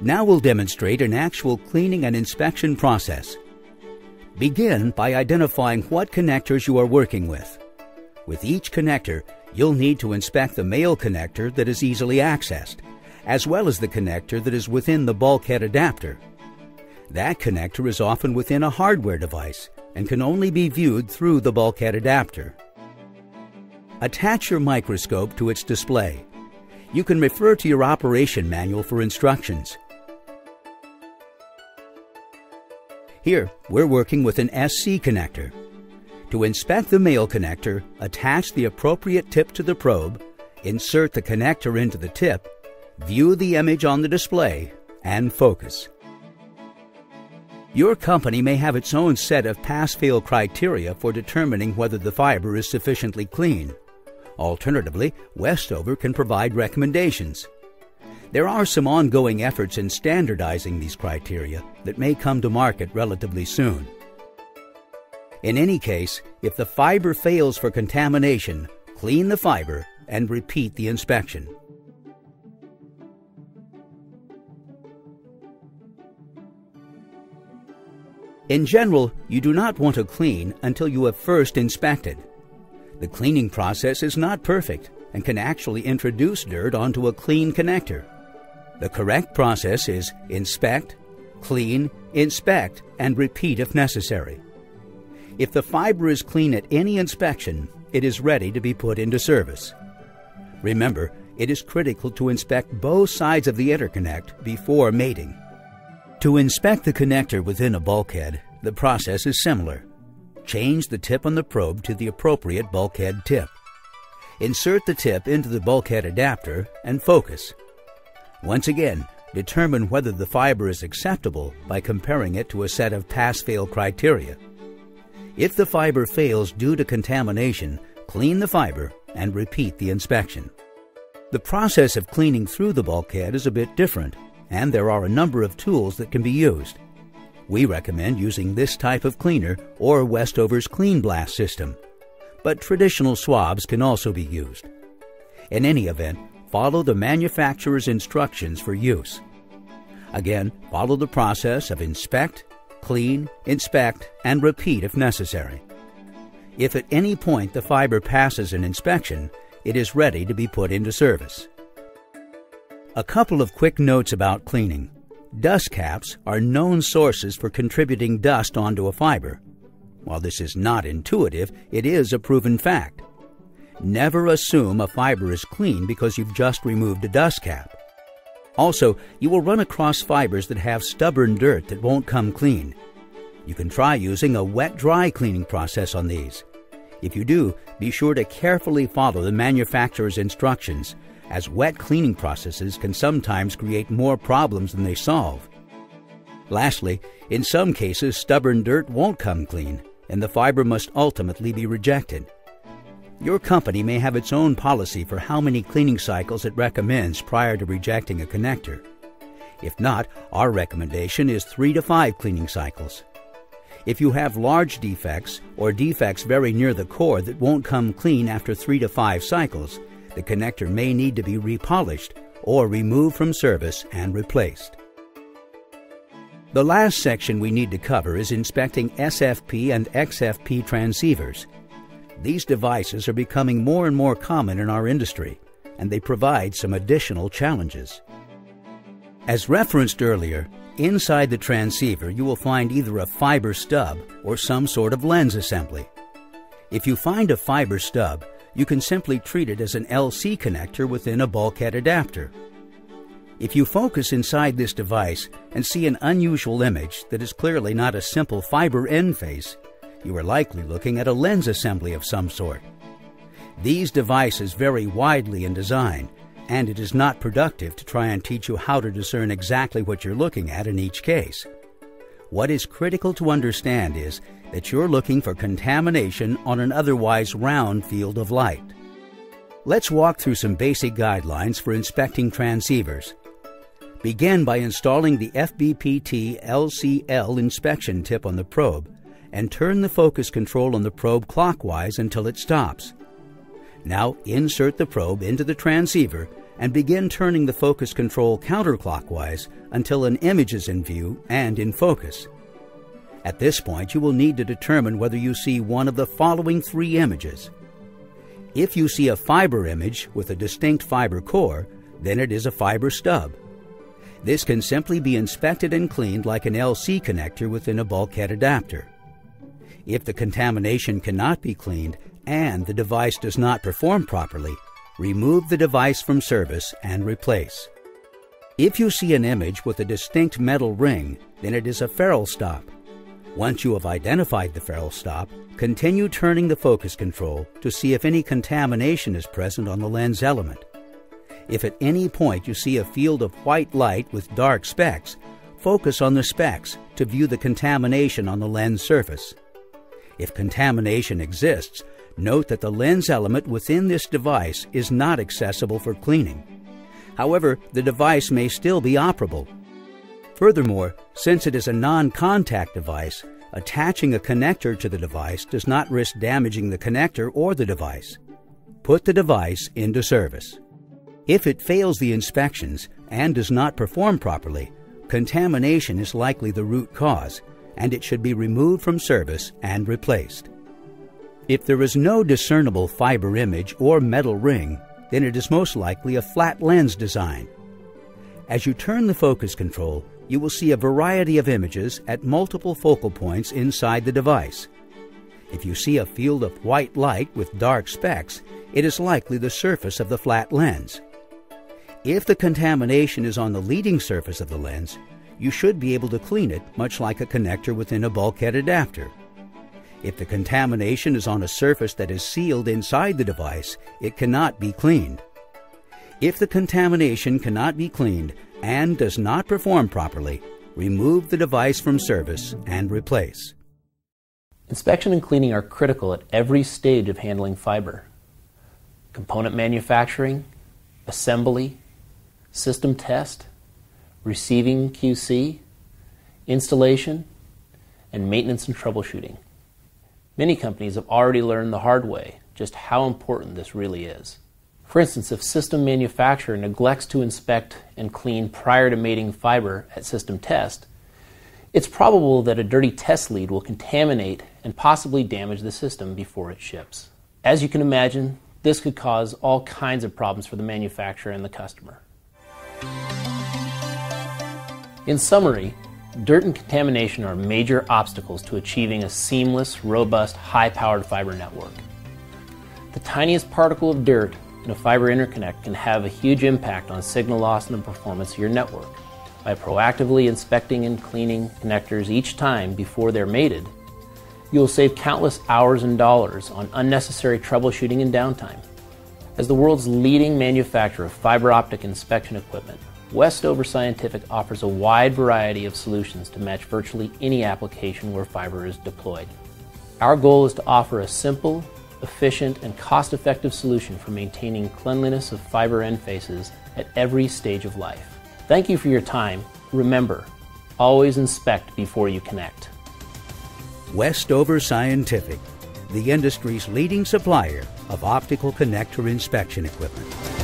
Now we'll demonstrate an actual cleaning and inspection process. Begin by identifying what connectors you are working with. With each connector, you'll need to inspect the male connector that is easily accessed, as well as the connector that is within the bulkhead adapter. That connector is often within a hardware device and can only be viewed through the bulkhead adapter. Attach your microscope to its display. You can refer to your operation manual for instructions. Here, we're working with an SC connector. To inspect the male connector, attach the appropriate tip to the probe, insert the connector into the tip, view the image on the display, and focus. Your company may have its own set of pass-fail criteria for determining whether the fiber is sufficiently clean. Alternatively, Westover can provide recommendations. There are some ongoing efforts in standardizing these criteria that may come to market relatively soon. In any case, if the fiber fails for contamination, clean the fiber and repeat the inspection. In general, you do not want to clean until you have first inspected. The cleaning process is not perfect and can actually introduce dirt onto a clean connector. The correct process is inspect, clean, inspect, and repeat if necessary. If the fiber is clean at any inspection, it is ready to be put into service. Remember, it is critical to inspect both sides of the interconnect before mating. To inspect the connector within a bulkhead, the process is similar. Change the tip on the probe to the appropriate bulkhead tip. Insert the tip into the bulkhead adapter and focus. Once again, determine whether the fiber is acceptable by comparing it to a set of pass-fail criteria. If the fiber fails due to contamination, clean the fiber and repeat the inspection. The process of cleaning through the bulkhead is a bit different, and there are a number of tools that can be used. We recommend using this type of cleaner or Westover's Clean Blast system, but traditional swabs can also be used. In any event, follow the manufacturer's instructions for use. Again, follow the process of inspect, clean, inspect, and repeat if necessary. If at any point the fiber passes an inspection, it is ready to be put into service. A couple of quick notes about cleaning. Dust caps are known sources for contributing dust onto a fiber. While this is not intuitive, it is a proven fact. Never assume a fiber is clean because you've just removed a dust cap. Also, you will run across fibers that have stubborn dirt that won't come clean. You can try using a wet dry cleaning process on these. If you do, be sure to carefully follow the manufacturer's instructions, as wet cleaning processes can sometimes create more problems than they solve. Lastly, in some cases, stubborn dirt won't come clean, and the fiber must ultimately be rejected. Your company may have its own policy for how many cleaning cycles it recommends prior to rejecting a connector. If not, our recommendation is 3 to 5 cleaning cycles. If you have large defects or defects very near the core that won't come clean after 3 to 5 cycles, the connector may need to be repolished or removed from service and replaced. The last section we need to cover is inspecting SFP and XFP transceivers. These devices are becoming more and more common in our industry, and they provide some additional challenges. As referenced earlier, inside the transceiver you will find either a fiber stub or some sort of lens assembly. If you find a fiber stub, you can simply treat it as an LC connector within a bulkhead adapter. If you focus inside this device and see an unusual image that is clearly not a simple fiber end face, you are likely looking at a lens assembly of some sort. These devices vary widely in design, and it is not productive to try and teach you how to discern exactly what you're looking at in each case. What is critical to understand is that you're looking for contamination on an otherwise round field of light. Let's walk through some basic guidelines for inspecting transceivers. Begin by installing the FBPT LCL inspection tip on the probe and turn the focus control on the probe clockwise until it stops. Now insert the probe into the transceiver and begin turning the focus control counterclockwise until an image is in view and in focus. At this point, you will need to determine whether you see one of the following three images. If you see a fiber image with a distinct fiber core, then it is a fiber stub. This can simply be inspected and cleaned like an LC connector within a bulkhead adapter. If the contamination cannot be cleaned and the device does not perform properly, remove the device from service and replace. If you see an image with a distinct metal ring, then it is a ferrule stop. Once you have identified the ferrule stop, continue turning the focus control to see if any contamination is present on the lens element. If at any point you see a field of white light with dark specks, focus on the specks to view the contamination on the lens surface. If contamination exists, note that the lens element within this device is not accessible for cleaning. However, the device may still be operable. Furthermore, since it is a non contact device, attaching a connector to the device does not risk damaging the connector or the device. Put the device into service. If it fails the inspections and does not perform properly, contamination is likely the root cause, and it should be removed from service and replaced. If there is no discernible fiber image or metal ring, then it is most likely a flat lens design. As you turn the focus control, you will see a variety of images at multiple focal points inside the device. If you see a field of white light with dark specks, it is likely the surface of the flat lens. If the contamination is on the leading surface of the lens, you should be able to clean it much like a connector within a bulkhead adapter. If the contamination is on a surface that is sealed inside the device, it cannot be cleaned. If the contamination cannot be cleaned and does not perform properly, remove the device from service and replace. Inspection and cleaning are critical at every stage of handling fiber. Component manufacturing, assembly, system test, receiving QC, installation, and maintenance and troubleshooting. Many companies have already learned the hard way just how important this really is. For instance, if system manufacturer neglects to inspect and clean prior to mating fiber at system test, it's probable that a dirty test lead will contaminate and possibly damage the system before it ships. As you can imagine, this could cause all kinds of problems for the manufacturer and the customer. In summary, dirt and contamination are major obstacles to achieving a seamless, robust, high powered fiber network. The tiniest particle of dirt in a fiber interconnect can have a huge impact on signal loss and the performance of your network. By proactively inspecting and cleaning connectors each time before they're mated, you will save countless hours and dollars on unnecessary troubleshooting and downtime. As the world's leading manufacturer of fiber optic inspection equipment, Westover Scientific offers a wide variety of solutions to match virtually any application where fiber is deployed. Our goal is to offer a simple, efficient, and cost effective solution for maintaining cleanliness of fiber end faces at every stage of life. Thank you for your time. Remember, always inspect before you connect. Westover Scientific, the industry's leading supplier of optical connector inspection equipment.